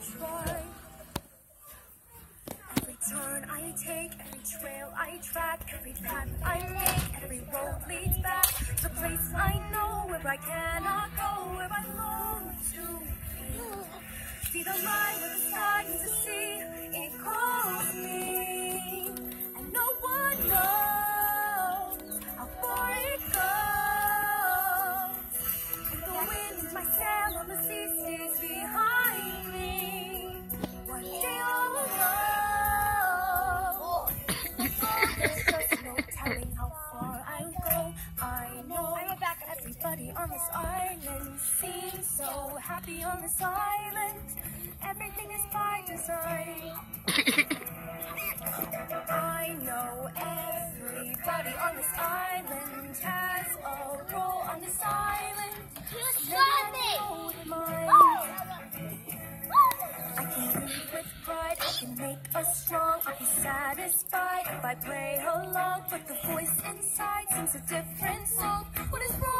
try. Every turn I take, every trail I track, every path I make, every road leads back to the place I know where I cannot go, where I long to be. See the line where the sky on this island seems so happy on this island. Everything is by design. I know everybody on this island has a role on this island. You Maybe I oh! me! Oh! I can lead with pride, I can make us strong. I'll be satisfied if I play along. But the voice inside sings a different song. What is wrong